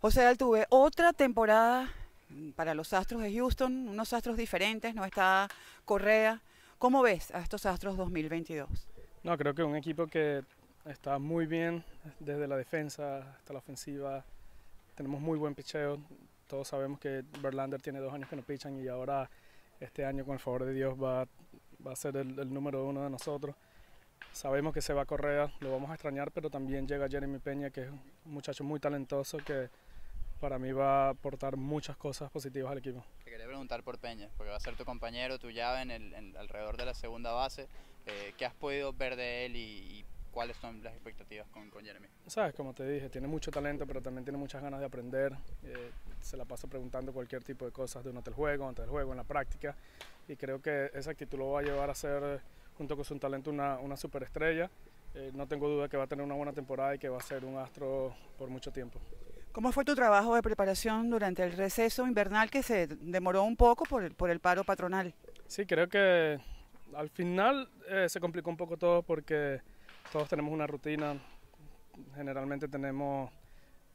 José Altuve, otra temporada para los Astros de Houston, unos Astros diferentes, no está Correa. ¿Cómo ves a estos Astros 2022? No, creo que un equipo que está muy bien desde la defensa hasta la ofensiva. Tenemos muy buen picheo. Todos sabemos que Verlander tiene dos años que no pichan y ahora este año con el favor de Dios va, va a ser el, el número uno de nosotros. Sabemos que se va a Correa, lo vamos a extrañar, pero también llega Jeremy Peña, que es un muchacho muy talentoso que para mí va a aportar muchas cosas positivas al equipo. Te quería preguntar por Peña, porque va a ser tu compañero, tu llave en el, en, alrededor de la segunda base. Eh, ¿Qué has podido ver de él y, y cuáles son las expectativas con, con, Jeremy? Sabes, como te dije, tiene mucho talento, pero también tiene muchas ganas de aprender. Eh, se la pasa preguntando cualquier tipo de cosas durante el juego, antes del juego, en la práctica. Y creo que esa actitud lo va a llevar a ser, junto con su talento, una, una superestrella. Eh, no tengo duda que va a tener una buena temporada y que va a ser un astro por mucho tiempo. ¿Cómo fue tu trabajo de preparación durante el receso invernal que se demoró un poco por el, por el paro patronal? Sí, creo que al final eh, se complicó un poco todo porque todos tenemos una rutina. Generalmente tenemos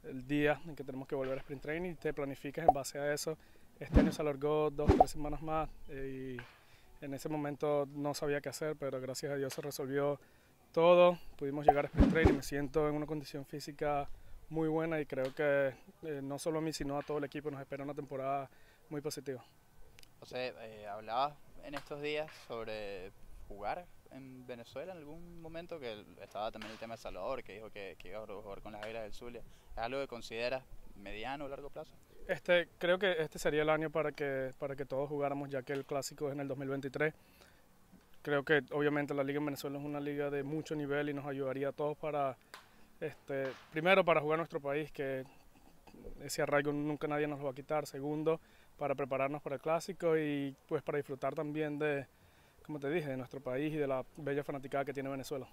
el día en que tenemos que volver a sprint training y te planificas en base a eso. Este año se alargó dos tres semanas más eh, y en ese momento no sabía qué hacer, pero gracias a Dios se resolvió todo. Pudimos llegar a sprint training. Me siento en una condición física muy buena y creo que eh, no solo a mí, sino a todo el equipo nos espera una temporada muy positiva. José, eh, hablabas en estos días sobre jugar en Venezuela en algún momento, que estaba también el tema de Salvador, que dijo que, que iba a jugar con las Águilas del Zulia. ¿Es algo que consideras mediano o largo plazo? Este, creo que este sería el año para que, para que todos jugáramos, ya que el clásico es en el 2023. Creo que obviamente la liga en Venezuela es una liga de mucho nivel y nos ayudaría a todos para este, primero para jugar nuestro país, que ese arraigo nunca nadie nos lo va a quitar. Segundo, para prepararnos para el clásico y pues para disfrutar también de, como te dije, de nuestro país y de la bella fanaticada que tiene Venezuela.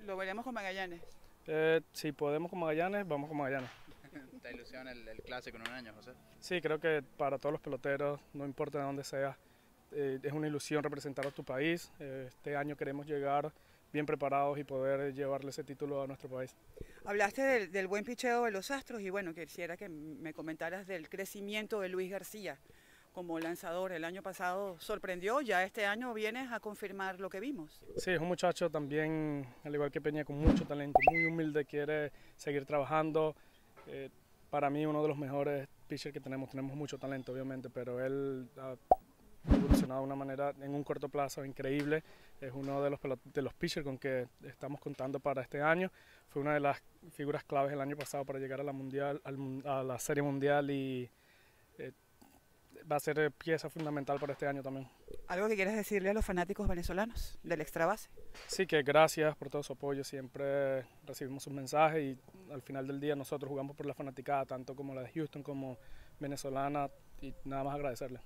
¿Lo veremos con Magallanes? Eh, si podemos con Magallanes, vamos con Magallanes. ¿Te ilusiona el, el, clásico en un año, José? Sí, creo que para todos los peloteros, no importa de dónde sea, eh, es una ilusión representar a tu país. Eh, este año queremos llegar bien preparados y poder llevarle ese título a nuestro país. Hablaste del, del, buen picheo de los Astros y bueno, quisiera que me comentaras del crecimiento de Luis García como lanzador. El año pasado sorprendió, ya este año vienes a confirmar lo que vimos. Sí, es un muchacho también, al igual que Peña, con mucho talento, muy humilde, quiere seguir trabajando. Eh, para mí uno de los mejores pitchers que tenemos, tenemos mucho talento obviamente, pero él ha evolucionado de una manera en un corto plazo increíble. Es uno de los, de los pitchers con que estamos contando para este año. Fue una de las figuras claves el año pasado para llegar a la, mundial, a la Serie Mundial y eh, va a ser pieza fundamental para este año también. ¿Algo que quieras decirle a los fanáticos venezolanos del extra base? Sí, que gracias por todo su apoyo. Siempre recibimos sus mensajes y al final del día nosotros jugamos por la fanaticada, tanto como la de Houston como venezolana, y nada más agradecerle.